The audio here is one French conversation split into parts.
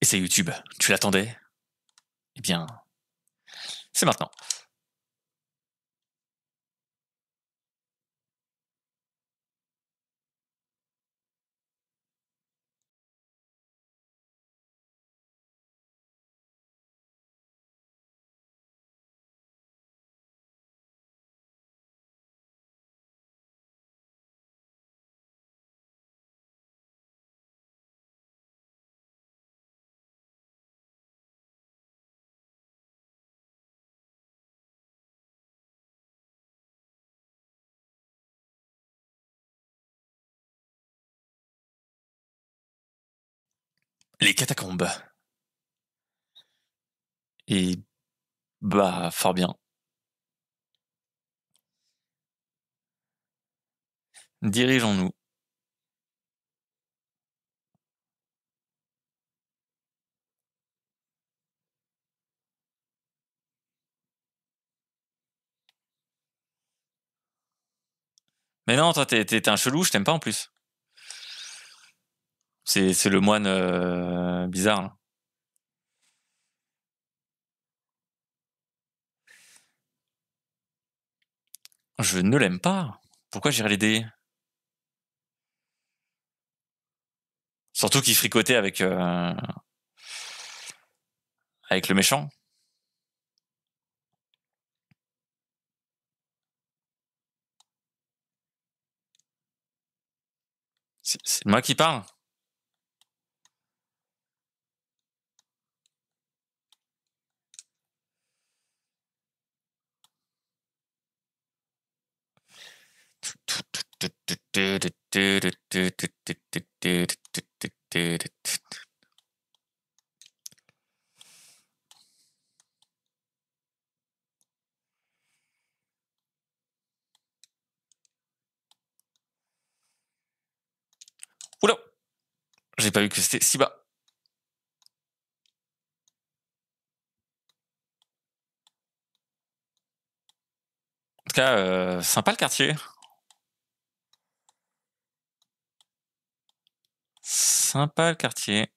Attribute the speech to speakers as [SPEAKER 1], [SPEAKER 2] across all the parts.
[SPEAKER 1] Et c'est YouTube. Tu l'attendais? Eh bien, c'est maintenant. Les catacombes. Et bah, fort bien. Dirigeons-nous. Mais non, toi, t'es un chelou, je t'aime pas en plus. C'est le moine euh, bizarre. Là. Je ne l'aime pas. Pourquoi j'irais l'aider? Surtout qu'il fricotait avec euh, avec le méchant. C'est moi qui parle. Oula J'ai pas vu que c'était si bas. En tout cas, euh, sympa le quartier. Sympa le quartier.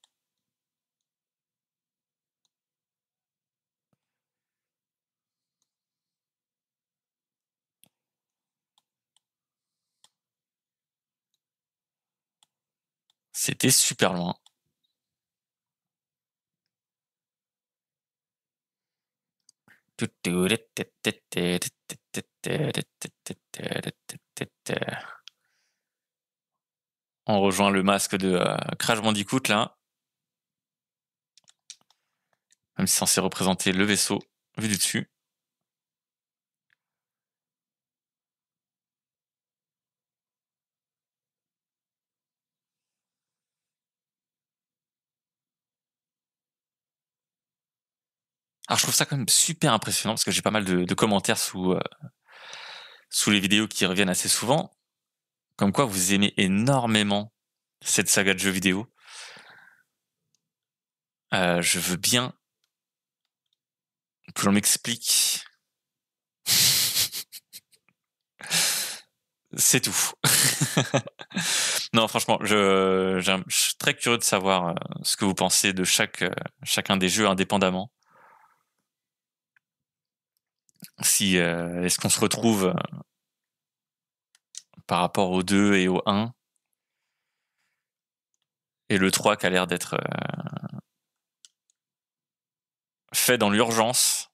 [SPEAKER 1] C'était super loin. On rejoint le masque de euh, Crash Bandicoot là. Même si c'est censé représenter le vaisseau vu du dessus. Alors je trouve ça quand même super impressionnant parce que j'ai pas mal de, commentaires sous, euh, sous les vidéos qui reviennent assez souvent. Comme quoi vous aimez énormément cette saga de jeux vidéo. Euh, je veux bien que l'on m'explique. C'est tout. non, franchement, je, suis très curieux de savoir euh, ce que vous pensez de chaque, euh, chacun des jeux indépendamment. Si est-ce qu'on se retrouve par rapport au 2 et au 1. Et le 3 qui a l'air d'être euh, fait dans l'urgence.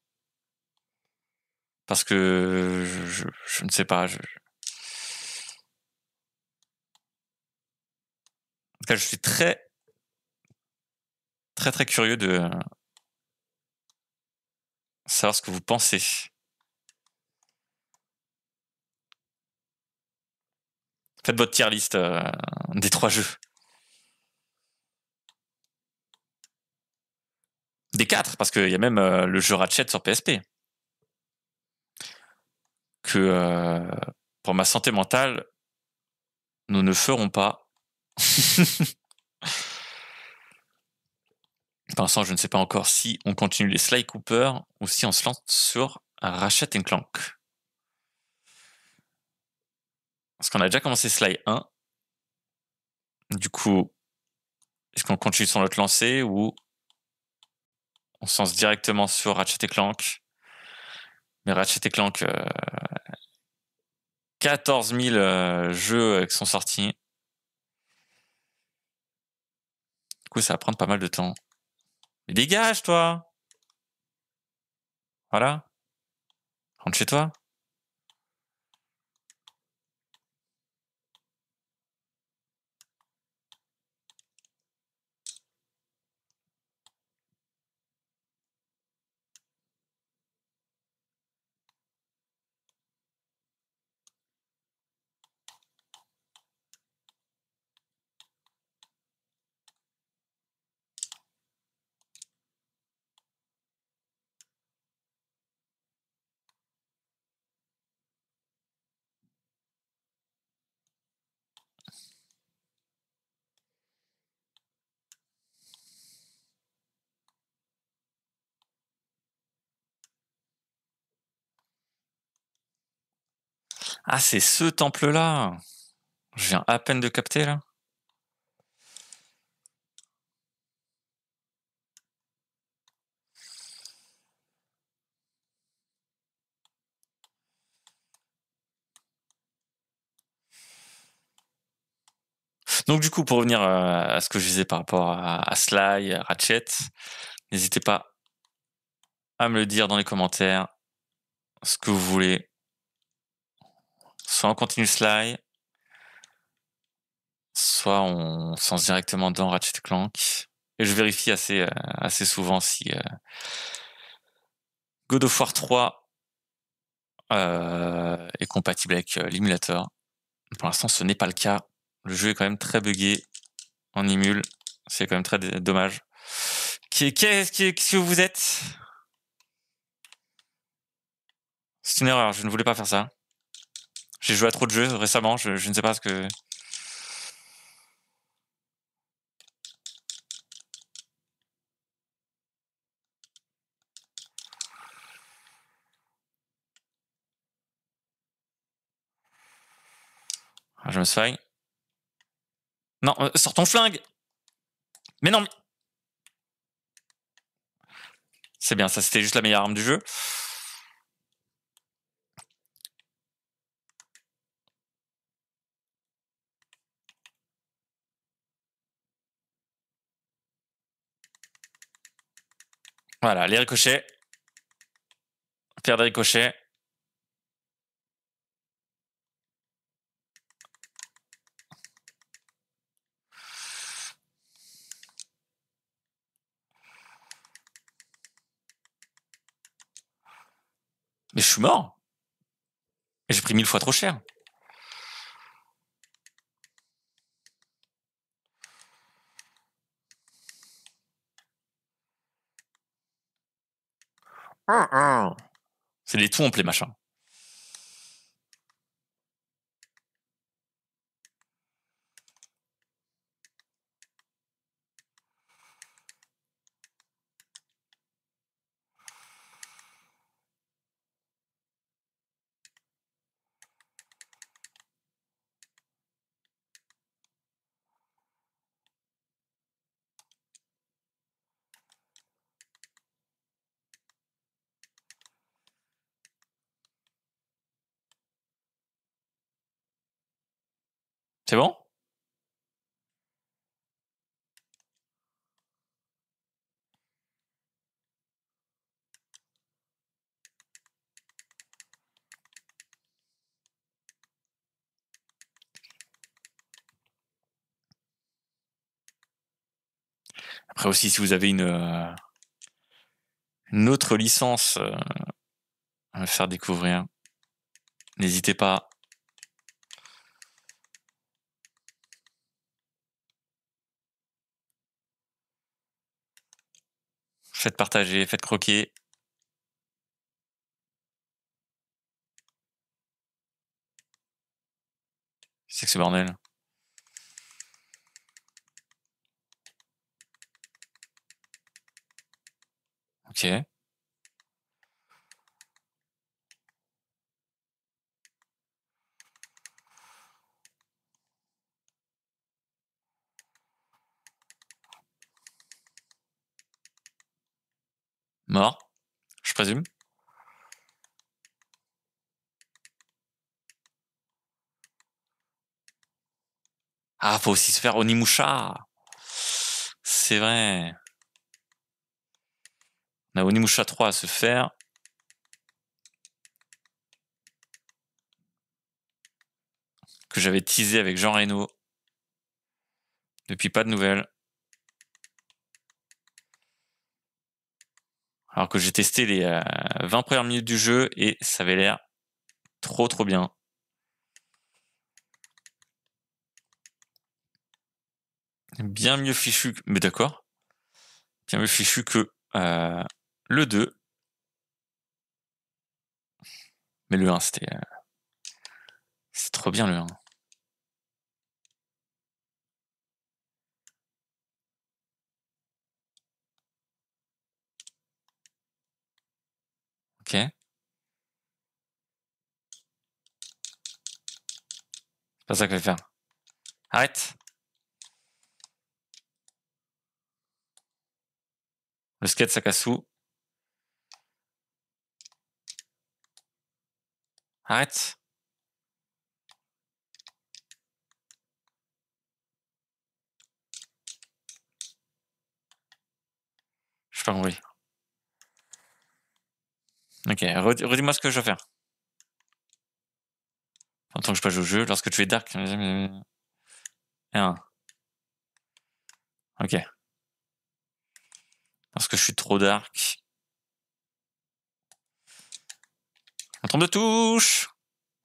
[SPEAKER 1] Parce que je, ne sais pas. Je... En tout cas, je suis très, très, très curieux de savoir ce que vous pensez. Faites votre tier list euh, des trois jeux. Des quatre, parce qu'il y a même euh, le jeu Ratchet sur PSP. Que euh, pour ma santé mentale, nous ne ferons pas. Pour l'instant, je ne sais pas encore si on continue les Sly Cooper ou si on se lance sur Ratchet Clank. Parce qu'on a déjà commencé Sly 1. Du coup, est-ce qu'on continue sur notre lancée ou on se lance directement sur Ratchet Clank? Mais Ratchet Clank, 14 000 jeux qui sont sortis. Du coup, ça va prendre pas mal de temps. Mais dégage, toi Voilà. Rentre chez toi. Ah, c'est ce temple-là. Je viens à peine de capter là. Donc du coup, pour revenir euh, à ce que je disais par rapport à, Sly, à Ratchet, n'hésitez pas à me le dire dans les commentaires, ce que vous voulez. Soit on continue Sly, soit on se lance directement dans Ratchet Clank. Et je vérifie assez, euh, assez souvent si euh, God of War 3 est compatible avec l'émulateur. Pour l'instant, ce n'est pas le cas. Le jeu est quand même très buggé en émule. C'est quand même très dommage. Qu'est-ce que vous êtes? C'est une erreur, je ne voulais pas faire ça. J'ai joué à trop de jeux récemment, je, ne sais pas ce que... Ah, je me suis non, euh, sors ton flingue Mais non. C'est bien, ça c'était juste la meilleure arme du jeu. Voilà, les ricochets. Faire des ricochets. Mais je suis mort. J'ai pris mille fois trop cher. C'est des tompes, les machins. C'est bon? Après aussi, si vous avez une, euh, autre licence euh, à me faire découvrir, n'hésitez pas Faites partager, faites croquer. C'est que ce bordel? Ok. Mort, je présume. Ah, faut aussi se faire Onimusha. C'est vrai. On a Onimusha 3 à se faire. Que j'avais teasé avec Jean Reno. Depuis pas de nouvelles. Alors que j'ai testé les 20 euh, premières minutes du jeu et ça avait l'air trop trop bien. bien mieux fichu, mais d'accord, bien mieux fichu que euh, le 2. Mais le 1, c'était... Euh, c'est trop bien le 1. Ok. C'est pas ça que je vais faire. Arrête Le skate Sakasu. Arrête. Je pas compris. Ok, redis-moi ce que je dois faire. En tant que je pas joue au jeu, lorsque tu es dark. Un. Ok. Parce que je suis trop dark. Je me trompe de touche.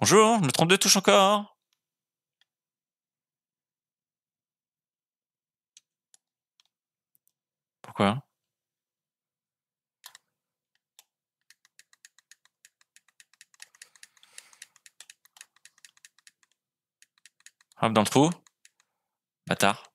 [SPEAKER 1] Bonjour, je me trompe de touche encore. Pourquoi? Hop dans le trou. Bâtard.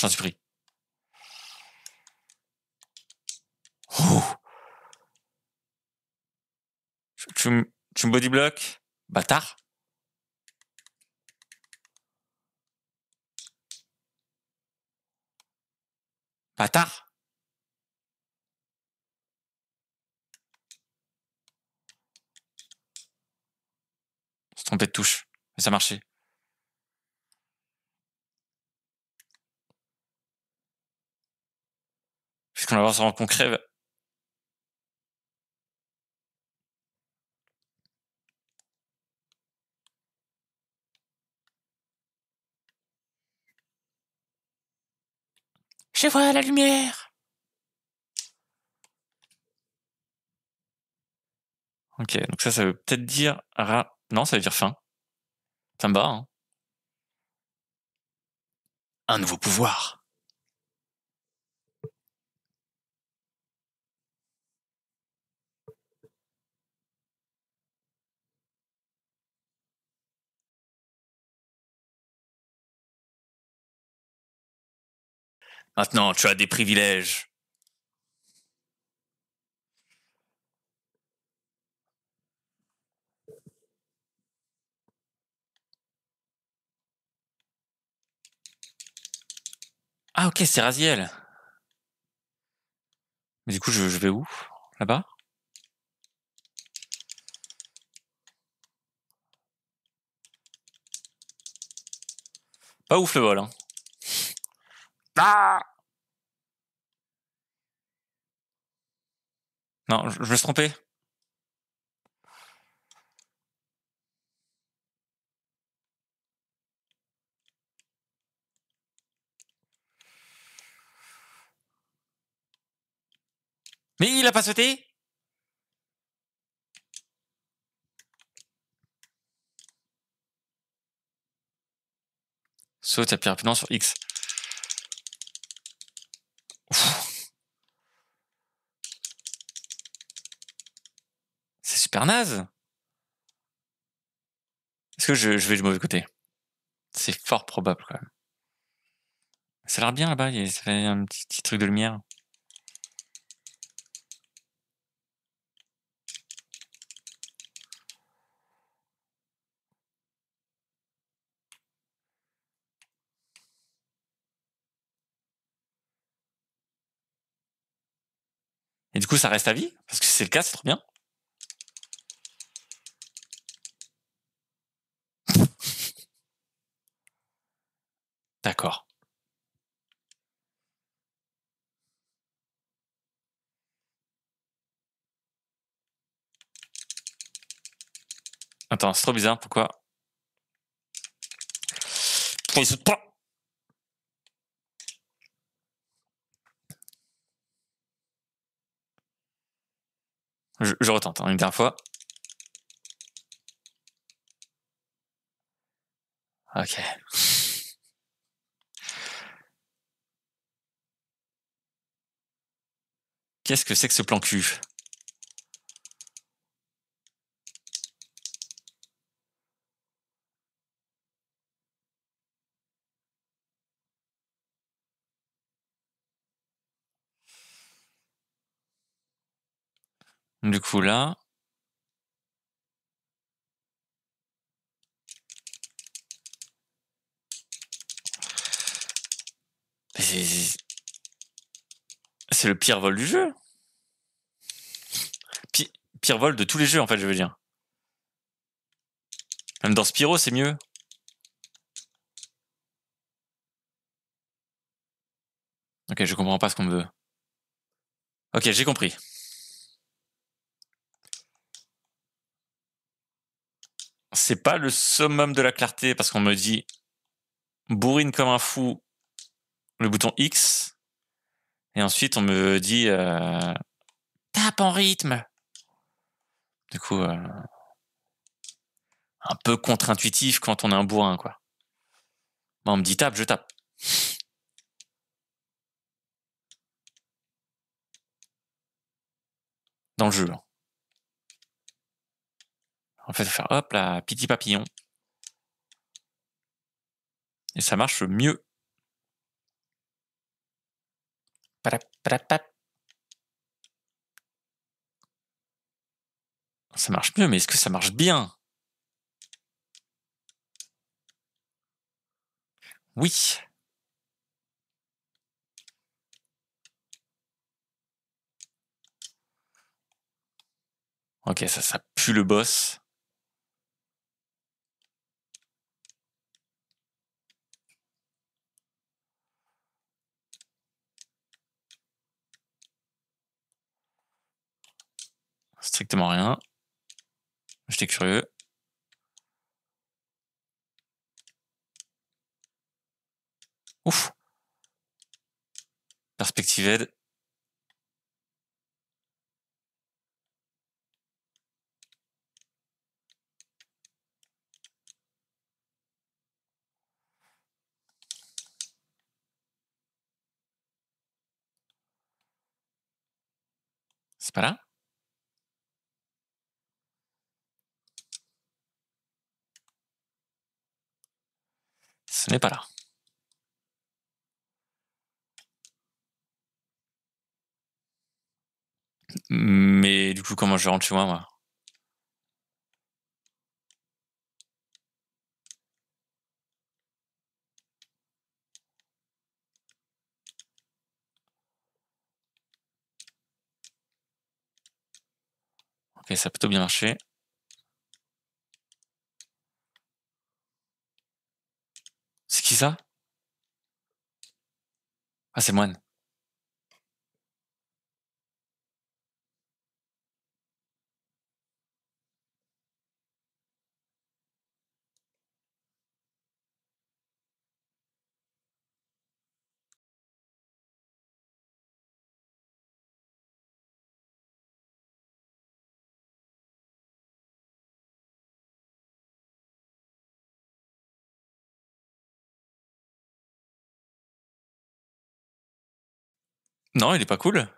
[SPEAKER 1] J'en suis pris. Tu, tu me body block Bâtard. Bâtard. Trompé de touche. Mais ça marchait. Puisqu'on va voir ça qu'on crève. Je vois la lumière. Ok, donc ça, ça veut peut-être dire... Non, ça veut dire fin. Ça me va, hein. Un nouveau pouvoir. Maintenant, tu as des privilèges. Ah ok, c'est Raziel. Mais du coup, je, vais où? Là-bas? Pas ouf le vol, hein. Ah Non, je, je me suis trompé. Mais il a pas sauté Saute, appuie rapidement sur X. super naze. Est-ce que je, vais du mauvais côté? C'est fort probable quand même. Ça a l'air bien là-bas, ça fait un petit, petit truc de lumière. Et du coup, ça reste à vie? Parce que si c'est le cas, c'est trop bien. D'accord. Attends, c'est trop bizarre, pourquoi? Je retente, hein, une dernière fois. Ok. Qu'est-ce que c'est que ce plan cul? Du coup, là... C'est- le pire vol du jeu. Pi- pire vol de tous les jeux, en fait, je veux dire. Même dans Spyro, c'est mieux. Ok, je comprends pas ce qu'on me veut. Ok, j'ai compris. C'est pas le summum de la clarté parce qu'on me dit bourrine comme un fou le bouton X et ensuite on me dit euh, tape en rythme. Du coup, euh, un peu contre-intuitif quand on est un bourrin, quoi. On me dit tape, je tape. Dans le jeu. hein. En fait, faire hop là, petit papillon. Et ça marche mieux. Ça marche mieux, mais est-ce que ça marche bien? Oui. Ok, ça, ça pue le boss. Strictement rien. J'étais curieux. Ouf. Perspective aide. C'est pas là? Ce n'est pas là. Mais du coup, comment je rentre chez moi, moi? Ok, ça a plutôt bien marché. Qui ça? Ah, c'est Moine. Non, il est pas cool.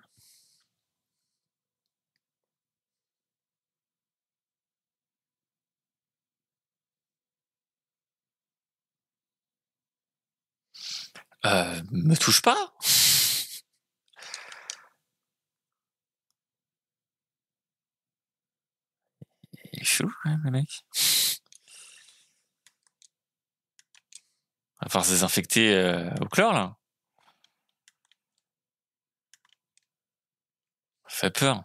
[SPEAKER 1] Euh, me touche pas. Il est quand le mec. À part se désinfecter euh, au chlore là. Fait peur.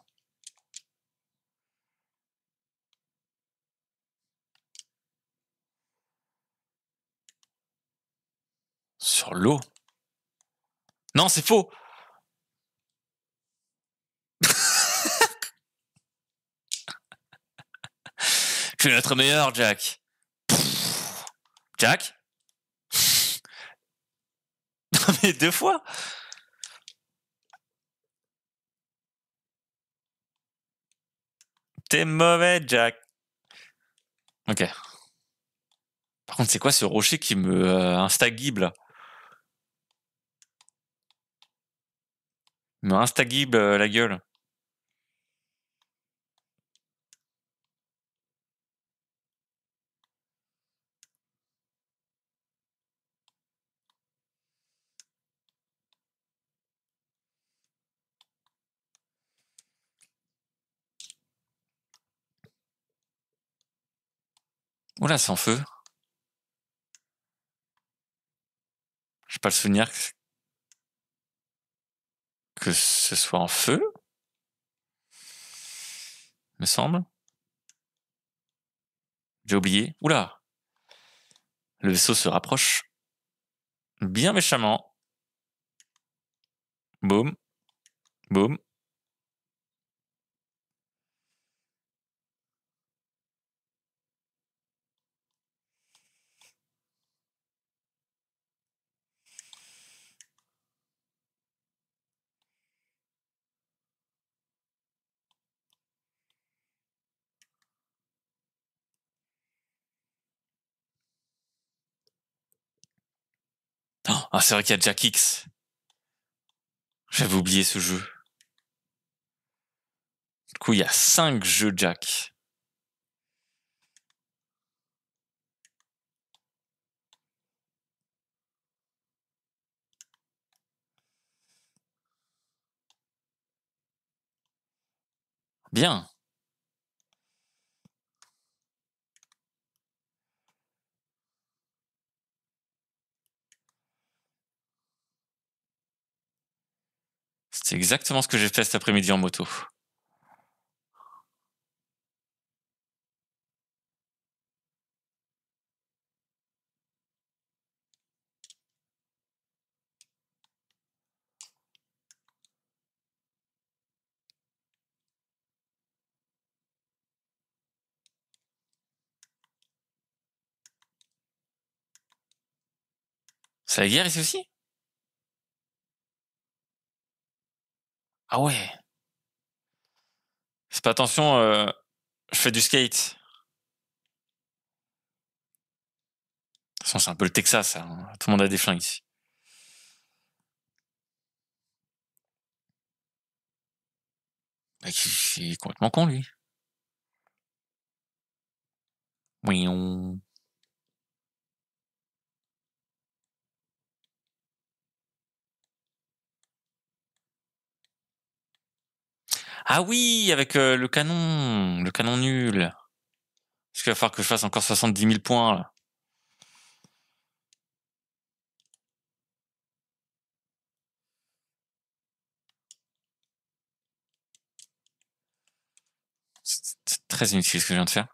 [SPEAKER 1] Sur l'eau. Non, c'est faux. Tu es notre meilleur, Jack. Jack? Mais deux fois T'es mauvais, Jack. Ok. Par contre, c'est quoi ce rocher qui me euh, instagib là Il me instagib euh, la gueule. Oula, en feu. J'ai pas le souvenir que- que ce soit en feu. Me semble. J'ai oublié. Oula. Le vaisseau se rapproche. Bien méchamment. Boum. Boum. Oh, ah, c'est vrai qu'il y a Jack X. J'avais oublié ce jeu. Du coup, il y a 5 jeux Jack. Bien. C'est exactement ce que j'ai fait cet après-midi en moto. C'est la guerre ici aussi Ah ouais. C'est pas attention, euh, je fais du skate. De toute façon, c'est un peu le Texas, hein. tout le monde a des flingues ici. Mec, il est complètement con, lui. Oui, on... Ah oui, avec euh, le canon, le canon nul. Est-ce qu'il va falloir que je fasse encore 70 000 points là c'est très inutile ce que je viens de faire.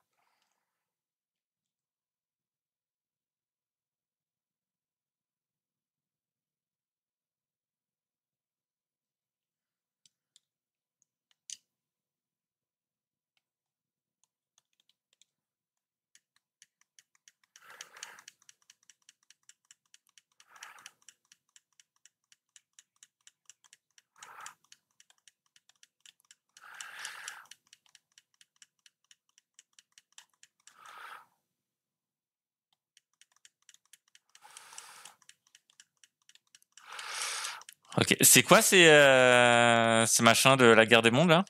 [SPEAKER 1] Ok, c'est quoi ces, euh, ces machins de la guerre des mondes là?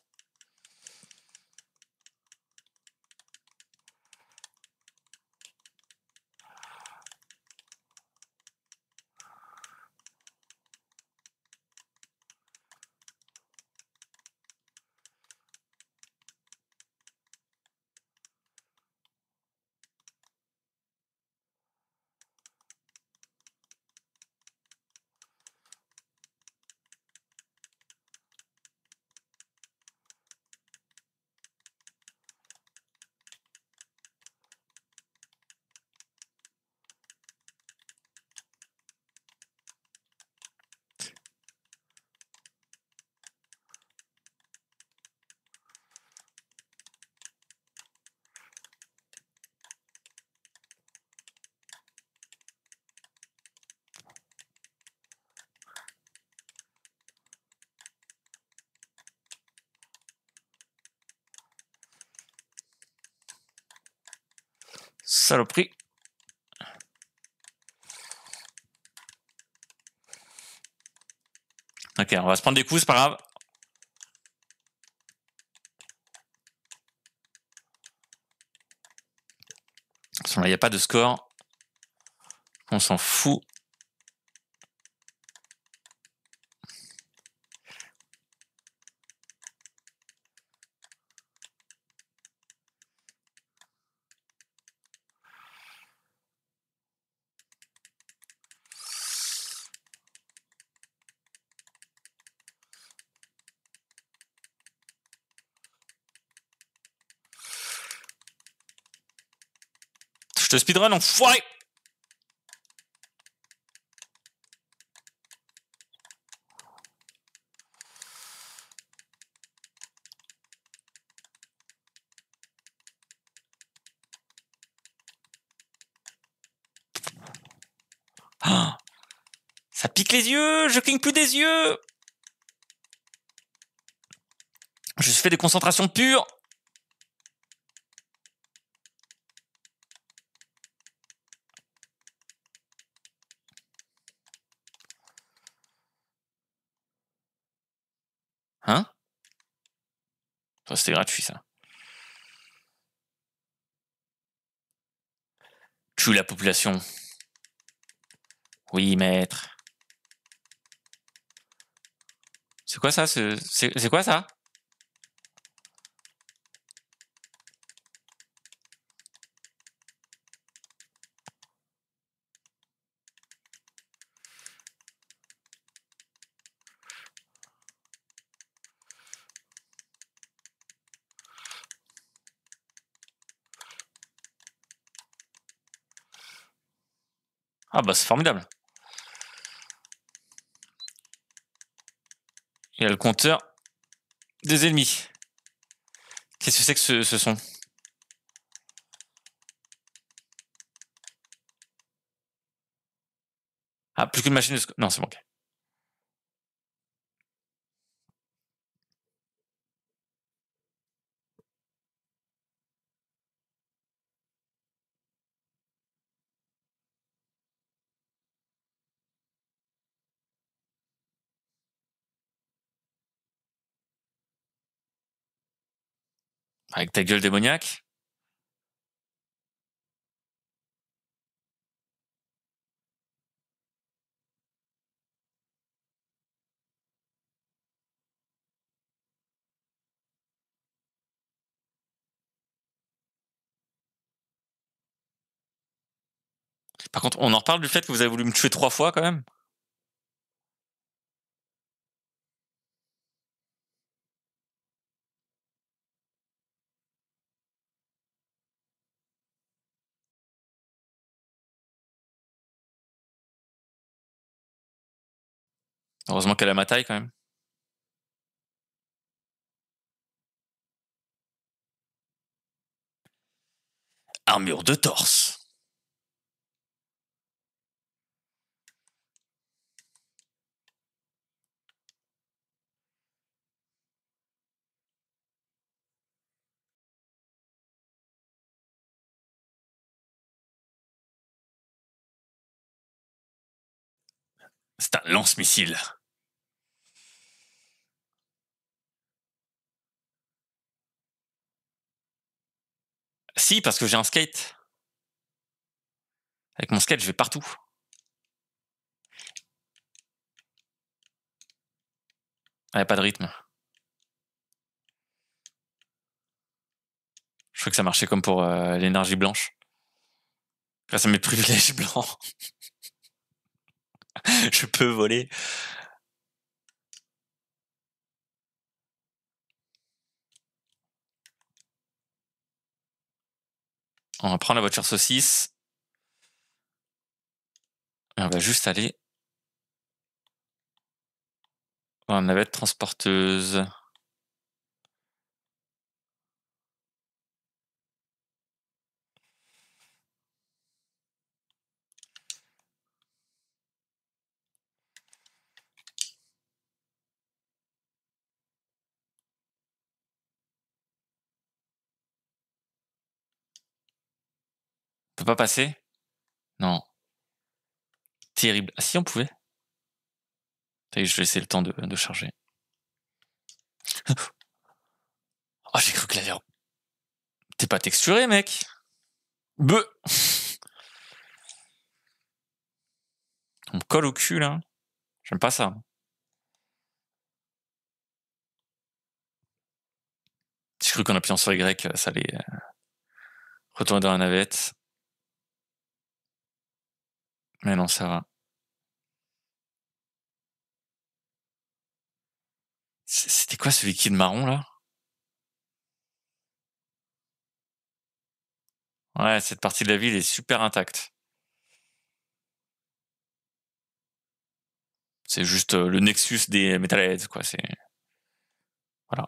[SPEAKER 1] Saloperie. Ok, on va se prendre des coups, c'est pas grave. il n'y a pas de score. On s'en fout. Speedrun, enfoiré. Ah Ça pique les yeux Je cligne plus des yeux. Je fais des concentrations pures Hein Ça, c'était gratuit, ça. Tue la population. Oui, maître. C'est quoi ça C'est quoi ça? Ah bah c'est formidable. Il y a le compteur des ennemis. Qu'est-ce que c'est que ce, son? Ah, plus qu'une machine de... Non, c'est bon. Avec ta gueule démoniaque? Par contre, on en reparle du fait que vous avez voulu me tuer trois fois quand même? Heureusement qu'elle a ma taille quand même. Armure de torse. C'est un lance-missile. Si, parce que j'ai un skate. Avec mon skate, je vais partout. Ah, pas de rythme. Je crois que ça marchait comme pour euh, l'énergie blanche. Grâce à mes privilèges blancs. je peux voler. On va prendre la voiture saucisse. Et on va juste aller dans la navette transporteuse. Pas passer? Non. Terrible. Ah si, on pouvait. je vais laisser le temps de, de charger. oh, j'ai cru que la T'es pas texturé, mec Beuh On me colle au cul, là. J'aime pas ça. J'ai cru qu'en appuyant sur Y, ça allait euh, retourner dans la navette. Mais non, ça va. C'était quoi ce liquide marron, là? Ouais, cette partie de la ville est super intacte. C'est juste euh, le nexus des Metalheads, quoi. C'est voilà.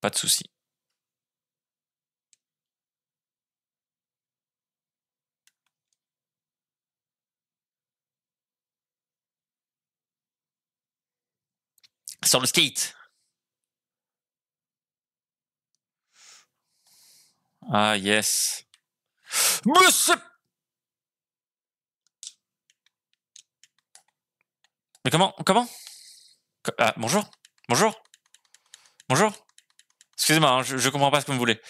[SPEAKER 1] Pas de souci. Sur le skate. Ah yes. Mais comment Comment? Ah, bonjour Bonjour Bonjour Excusez-moi, hein, je, je comprends pas ce que vous voulez.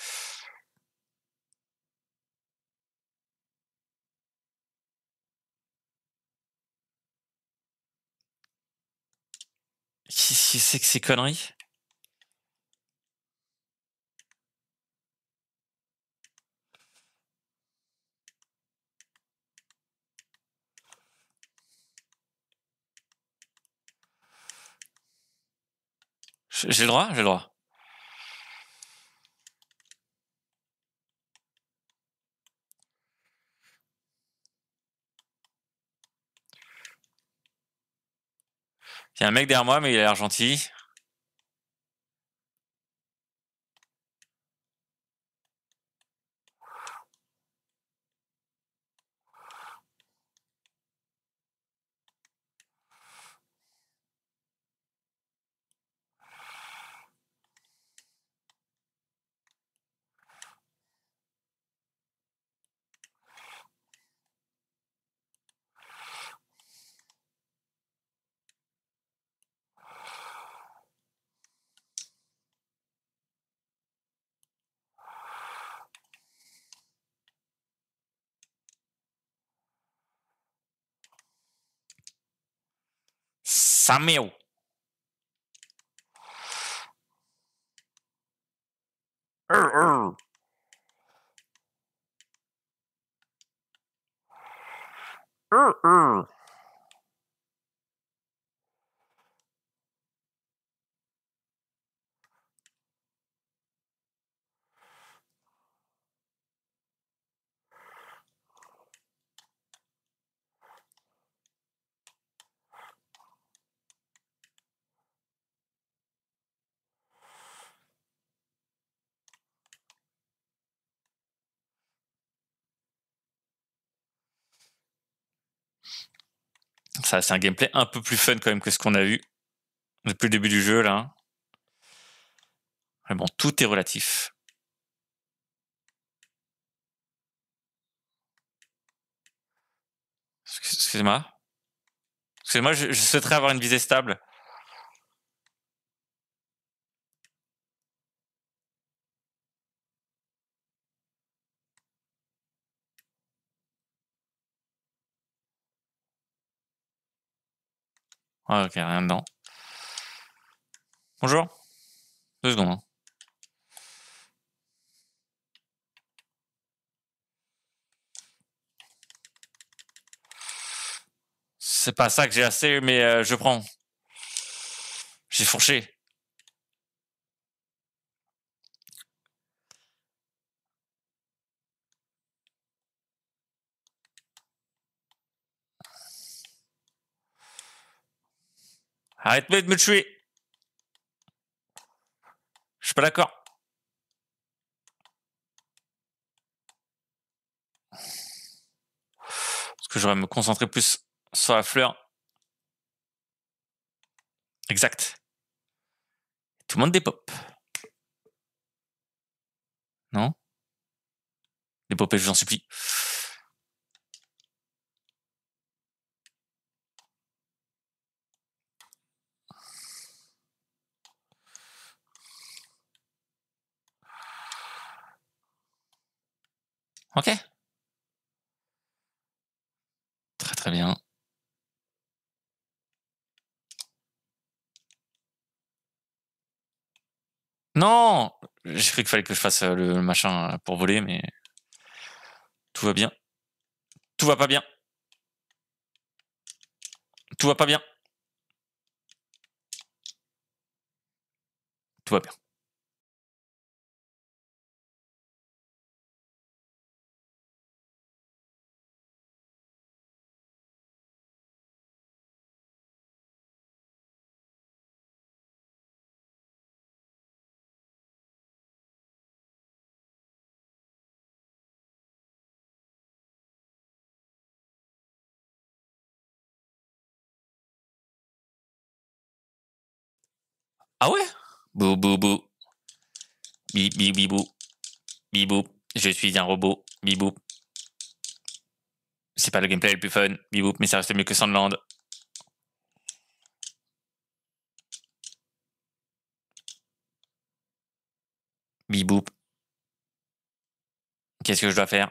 [SPEAKER 1] Qui, qui c'est que ces conneries J'ai le droit J'ai le droit. Il y a un mec derrière moi, mais il a l'air gentil. Samuel. Arr, arr. C'est un gameplay un peu plus fun quand même que ce qu'on a vu depuis le début du jeu là. Mais bon, tout est relatif. Excusez-moi. Excusez-moi, je souhaiterais avoir une visée stable. Ah, ok, rien dedans. Bonjour. Deux secondes. hein. C'est pas ça que j'ai assez, mais euh, je prends. J'ai fourché. Arrête de me tuer. Je suis pas d'accord. Parce que j'aurais me concentrer plus sur la fleur. Exact. Tout le monde dépop. Non? L'épopée, je vous en supplie. Ok. Très très bien. Non J'ai cru qu'il fallait que je fasse euh, le machin euh, pour voler, mais tout va bien. Tout va pas bien. Tout va pas bien. Tout va bien. Ah ouais? Bou bou bou. Bi bi bibou. Bibou. Je suis un robot. Bibou. C'est pas le gameplay le plus fun. Bibou. Mais ça reste mieux que Sandland. Bibou. Qu'est-ce que je dois faire?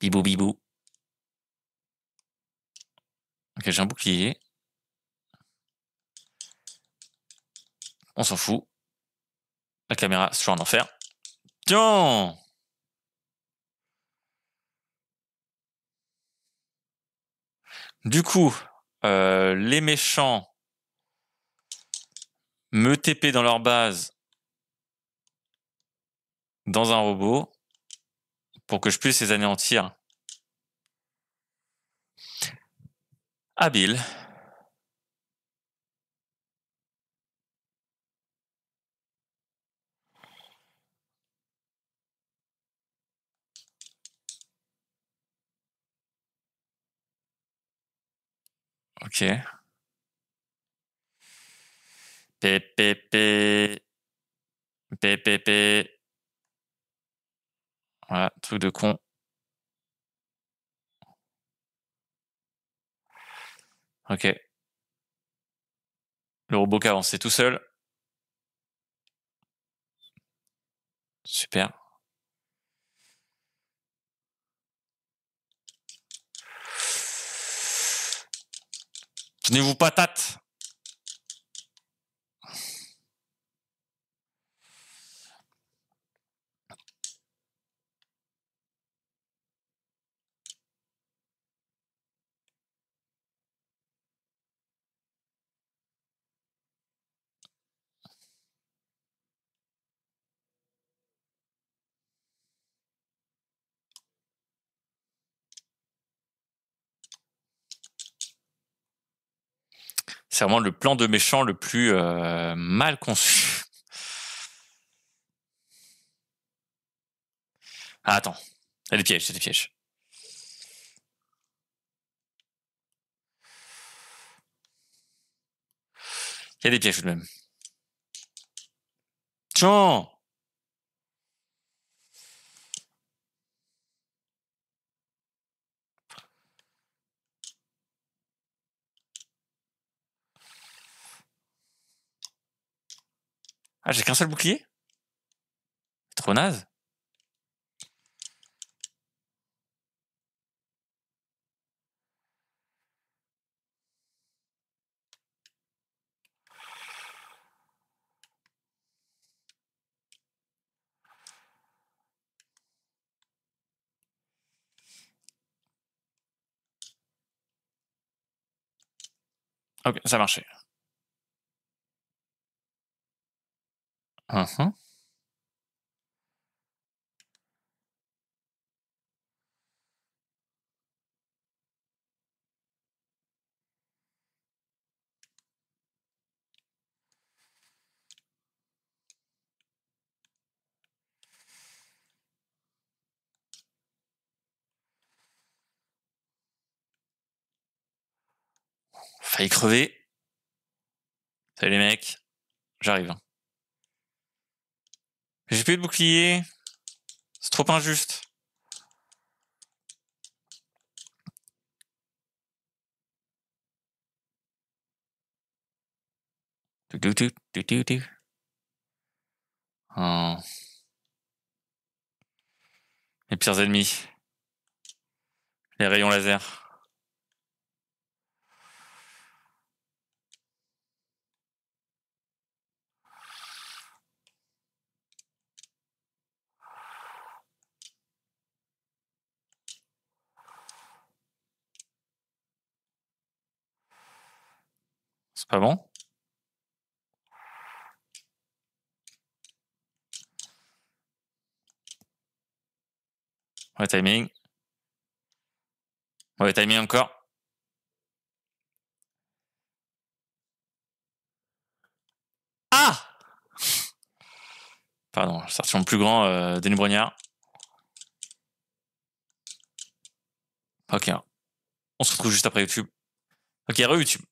[SPEAKER 1] Bibou bibou. Ok, j'ai un bouclier. On s'en fout. La caméra, c'est toujours un enfer. Tiens Du coup, euh, les méchants me TP dans leur base dans un robot pour que je puisse les anéantir. Habile. Ok. PPP. PPP. Voilà, truc de con. Ok. Le robot qui avance tout seul. Super. Tenez-vous patate C'est vraiment le plan de méchant le plus euh, mal conçu. Ah, attends. A des pièges, c'est des pièges. Il y a des pièges tout de même. Tiens Ah, j'ai qu'un seul bouclier? Trop naze. Ok, ça a marché. Mmh Failli crever. Salut les mecs. J'arrive. J'ai plus de bouclier. C'est trop injuste. Oh. Les pires ennemis. Les rayons laser. C'est pas bon Ouais, timing. Ouais, timing encore. Ah Pardon, sorti mon plus grand euh, Denis Brognard. Ok. On se retrouve juste après YouTube. Ok, re-YouTube.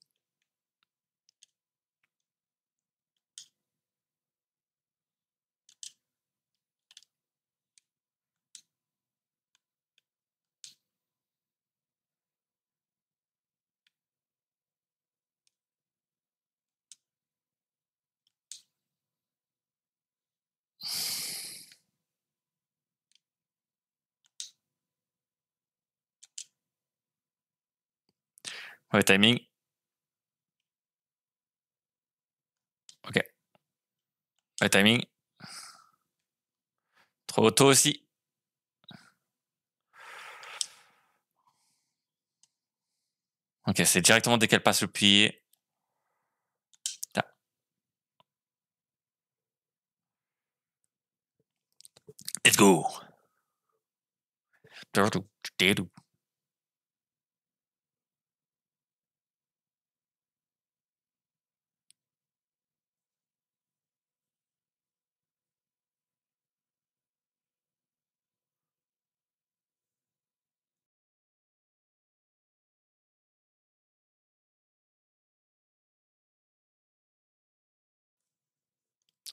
[SPEAKER 1] Ouais, timing. Ok. Ouais, timing. Trop tôt aussi. Ok, c'est directement dès qu'elle passe le. Là. Let's go.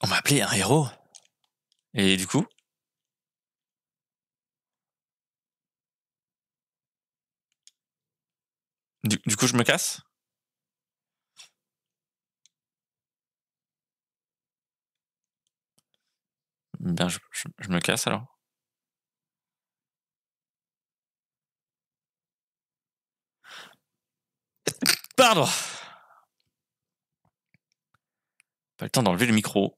[SPEAKER 1] On m'a appelé un héros. Et du coup? Du, du coup, je me casse? Ben, je, me casse alors. Pardon Pas le temps d'enlever le micro.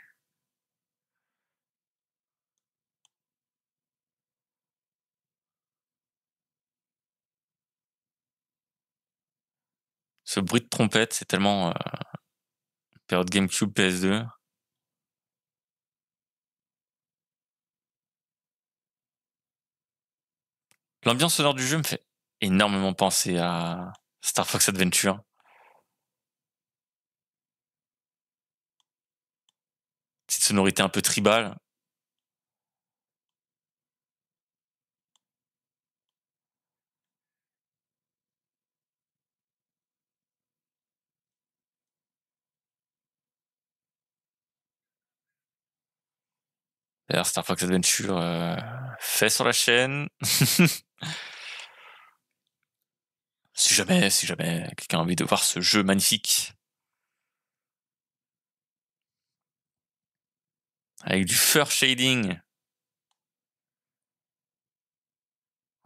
[SPEAKER 1] Ce bruit de trompette, c'est tellement euh, période GameCube PS2. L'ambiance sonore du jeu me fait énormément penser à Star Fox Adventure. Petite sonorité un peu tribale. Star Fox Adventure fait sur la chaîne. si jamais, si jamais quelqu'un a envie de voir ce jeu magnifique. Avec du fur shading.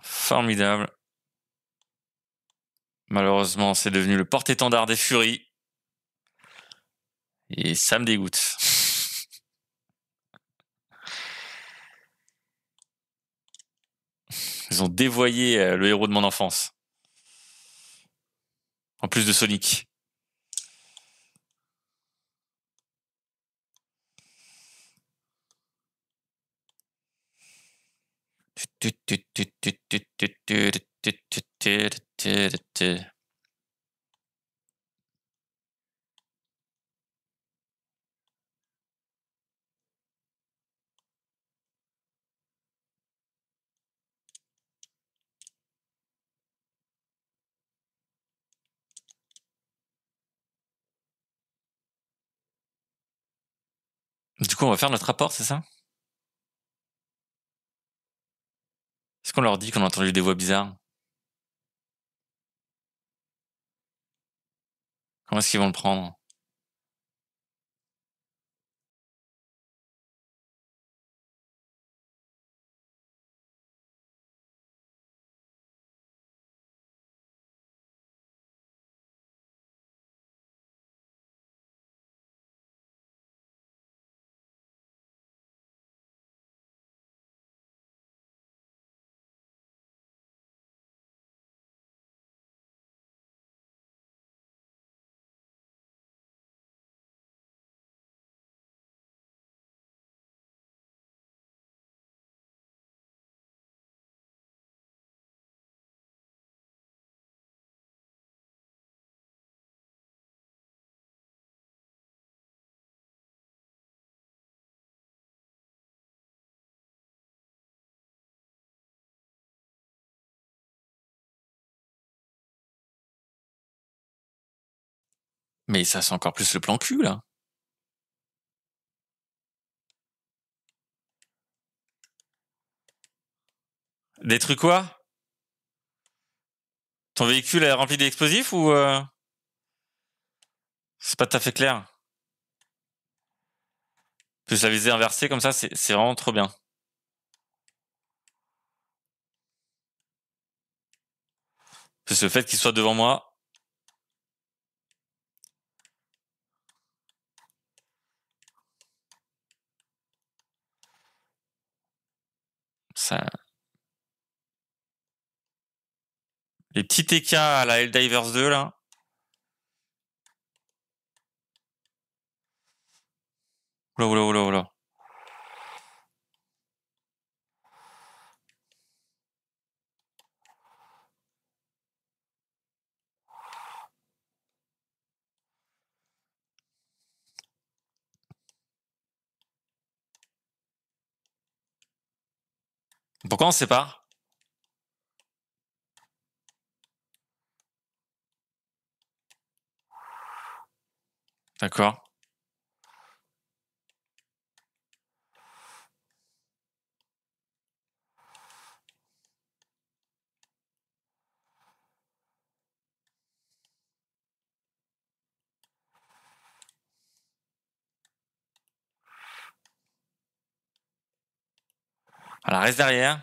[SPEAKER 1] Formidable. Malheureusement, c'est devenu le porte-étendard des furies. Et ça me dégoûte. Ont dévoyé euh, le héros de mon enfance. En plus de Sonic. Du coup, on va faire notre rapport, c'est ça? Est-ce qu'on leur dit qu'on a entendu des voix bizarres? Comment est-ce qu'ils vont le prendre? Mais ça sent encore plus le plan cul, là. Des trucs quoi? Ton véhicule est rempli d'explosifs ou euh... c'est pas tout à fait clair? Plus la visée inversée comme ça, c'est vraiment trop bien. Plus le fait qu'il soit devant moi, Les petits TK à la Helldivers 2, là. Oula, oula, oula, oula. Pourquoi on se sépare? D'accord. Voilà, reste derrière.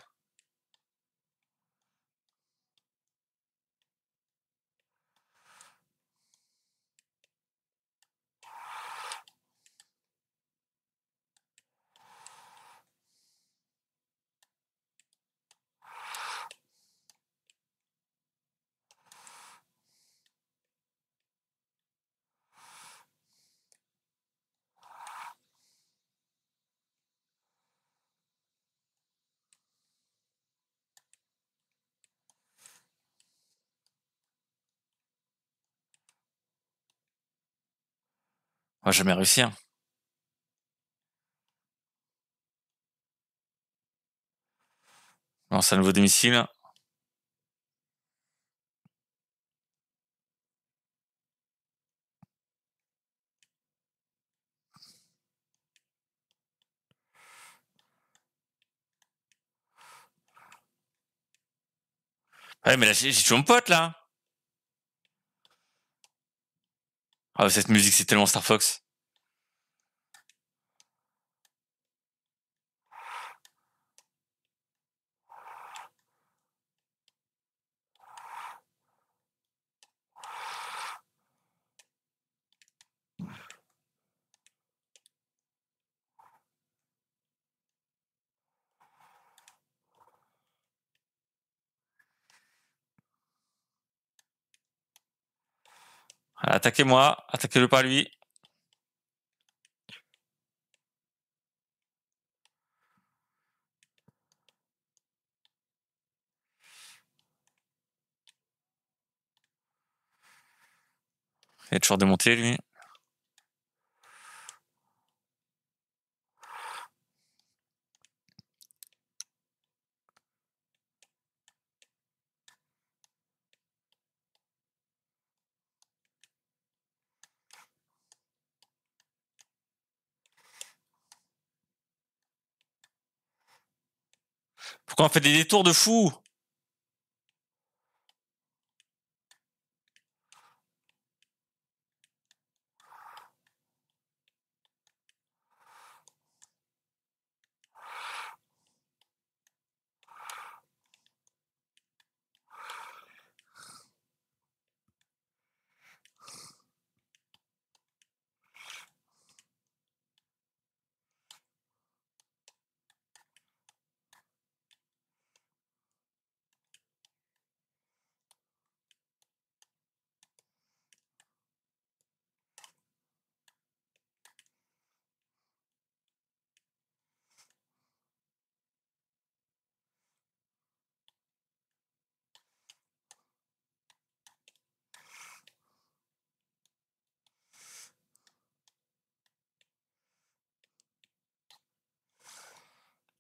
[SPEAKER 1] Jamais réussir. Lance un nouveau domicile. Ouais, mais là, j'ai toujours mon pote, là. Ah, cette musique, c'est tellement Star Fox. Attaquez-moi, attaquez-le pas lui. Il est toujours démonté lui. Pourquoi on fait des détours de fou?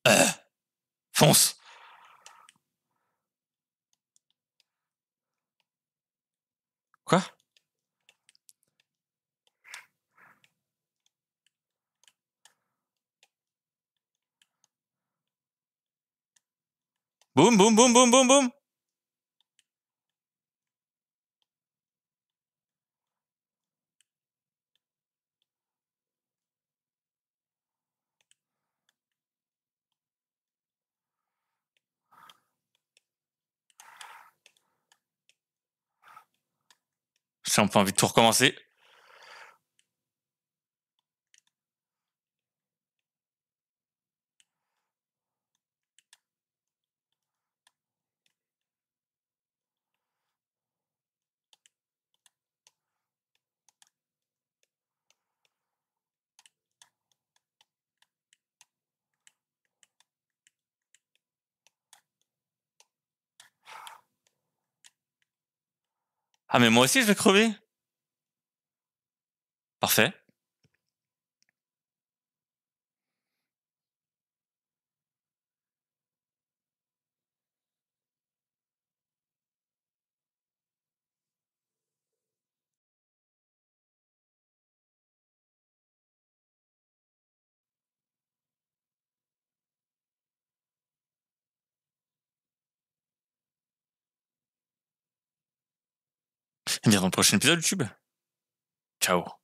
[SPEAKER 1] Euh, fonce. Quoi? Boum, boum, boum, boum, boum, boum J'ai un peu envie de tout recommencer. Ah mais moi aussi je vais crever Parfait. Et bien dans le prochain épisode YouTube. Ciao